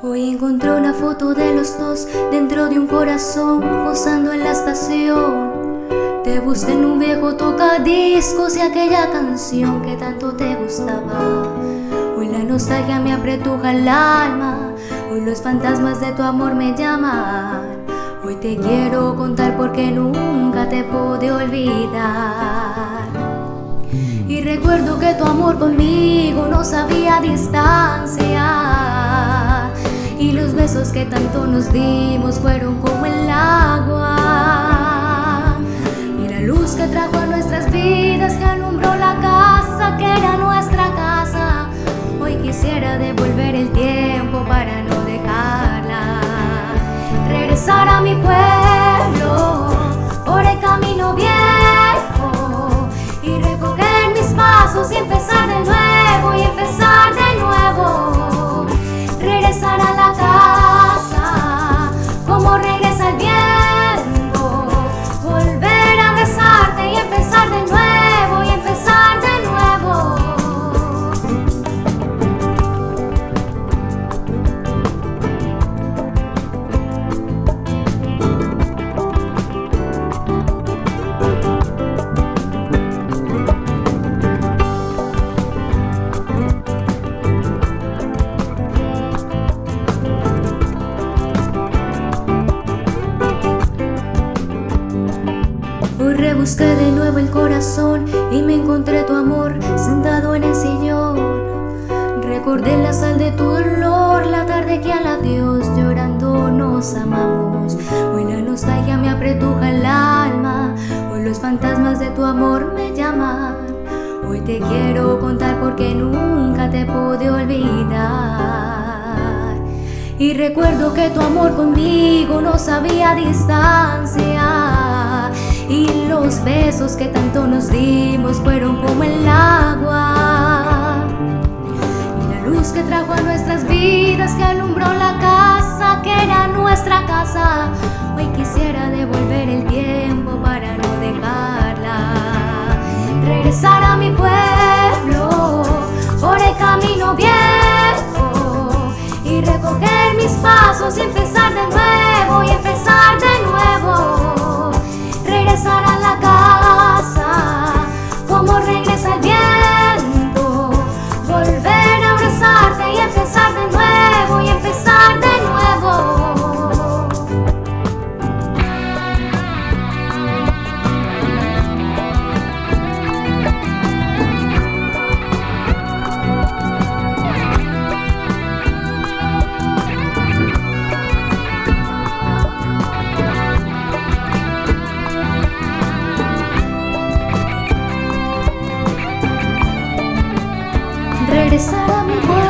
Hoy encontré una foto de los dos dentro de un corazón posando en la estación. Te busqué en un viejo tocadiscos y aquella canción que tanto te gustaba. Hoy la nostalgia me apretuja el alma, hoy los fantasmas de tu amor me llaman. Hoy te quiero contar porque nunca te pude olvidar. Y recuerdo que tu amor conmigo no sabía distancia y los besos que tanto nos dimos fueron como el agua. Y la luz que trajo a nuestras vidas que alumbró la casa que era nuestra casa. Hoy quisiera devolver el tiempo para no dejarla. Regresar a mi pueblo Hoy rebusqué de nuevo el corazón y me encontré tu amor sentado en el sillón. Recordé la sal de tu dolor, la tarde que al adiós llorando nos amamos. Hoy la nostalgia me apretuja el alma, hoy los fantasmas de tu amor me llaman. Hoy te quiero contar porque nunca te pude olvidar. Y recuerdo que tu amor conmigo no sabía distancia. Y los besos que tanto nos dimos fueron como el agua. Y la luz que trajo a nuestras vidas que alumbró la casa que era nuestra casa. Hoy quisiera devolver el tiempo para no dejarla. Regresar a mi pueblo por el camino viejo y recoger mis pasos y como regresar a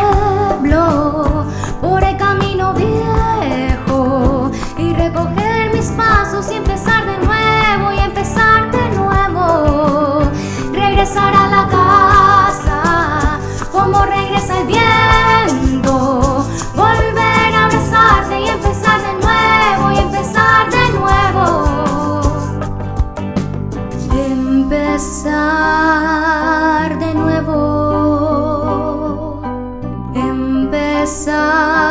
Sun.